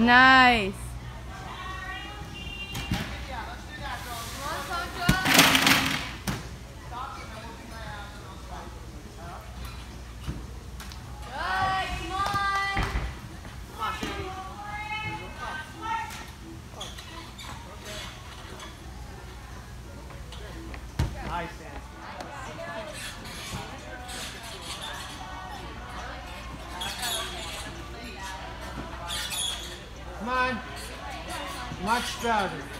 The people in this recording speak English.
Nice. Come on. Much better.